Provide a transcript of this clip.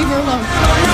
leave her alone.